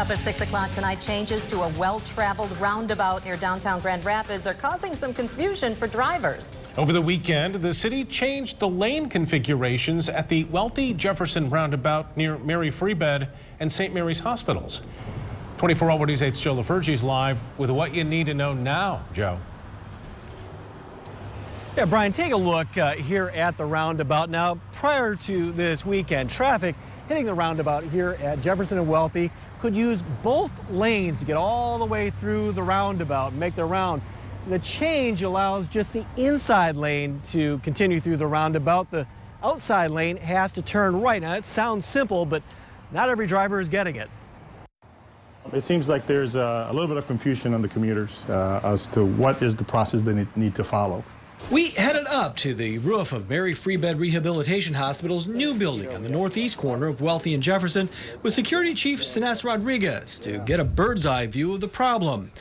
Up at 6 o'clock tonight, changes to a well-traveled roundabout near downtown Grand Rapids are causing some confusion for drivers. Over the weekend, the city changed the lane configurations at the Wealthy Jefferson roundabout near Mary Free Bed and St. Mary's Hospitals. 24 Hour News 8's Joe LaFurgey is live with what you need to know now, Joe. Yeah, Brian, take a look uh, here at the roundabout. Now, prior to this weekend, traffic hitting the roundabout here at Jefferson and Wealthy could use both lanes to get all the way through the roundabout and make the round. The change allows just the inside lane to continue through the roundabout. The outside lane has to turn right. Now, it sounds simple, but not every driver is getting it. It seems like there's a, a little bit of confusion on the commuters uh, as to what is the process they need to follow. We headed up to the roof of Mary Free Bed Rehabilitation Hospital's new building on the northeast corner of Wealthy and Jefferson with Security Chief Sines Rodriguez to get a bird's eye view of the problem.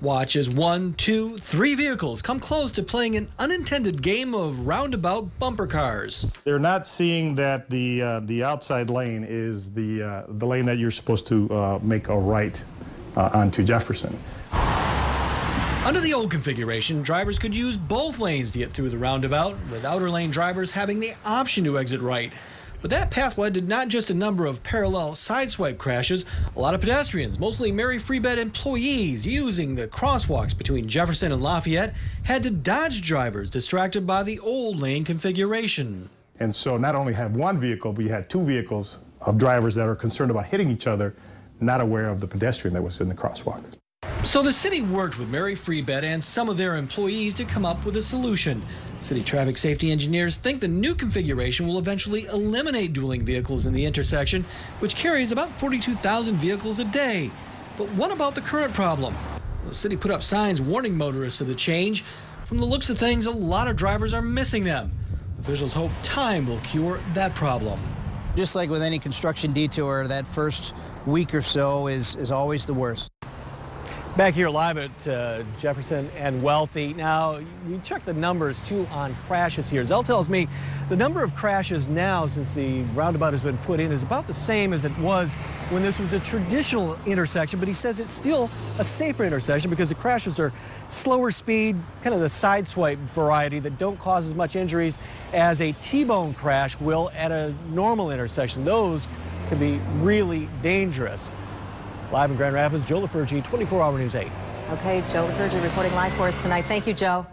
Watch as one, two, three vehicles come close to playing an unintended game of roundabout bumper cars. They're not seeing that the uh, the outside lane is the uh, the lane that you're supposed to uh, make a right uh, onto Jefferson. Under the old configuration, drivers could use both lanes to get through the roundabout, with outer lane drivers having the option to exit right. But that path led to not just a number of parallel sideswipe crashes, a lot of pedestrians, mostly Mary Free Bed employees using the crosswalks between Jefferson and Lafayette, had to dodge drivers distracted by the old lane configuration. And so not only have one vehicle, but you had two vehicles of drivers that are concerned about hitting each other, not aware of the pedestrian that was in the crosswalk. So the city worked with Mary Free Bed and some of their employees to come up with a solution. City traffic safety engineers think the new configuration will eventually eliminate dueling vehicles in the intersection, which carries about 42,000 vehicles a day. But what about the current problem? The city put up signs warning motorists of the change. From the looks of things, a lot of drivers are missing them. Officials hope time will cure that problem. Just like with any construction detour, that first week or so is, is always the worst. Back here live at uh, Jefferson and Wealthy. Now, we check the numbers too on crashes here. Zell tells me the number of crashes now since the roundabout has been put in is about the same as it was when this was a traditional intersection, but he says it's still a safer intersection because the crashes are slower speed, kind of the side swipe variety that don't cause as much injuries as a T-bone crash will at a normal intersection. Those can be really dangerous. Live in Grand Rapids, Joe LaFurgey, 24 Hour News 8. Okay, Joe LaFurgey reporting live for us tonight. Thank you, Joe.